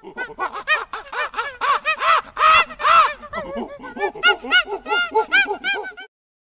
Ha ha ha!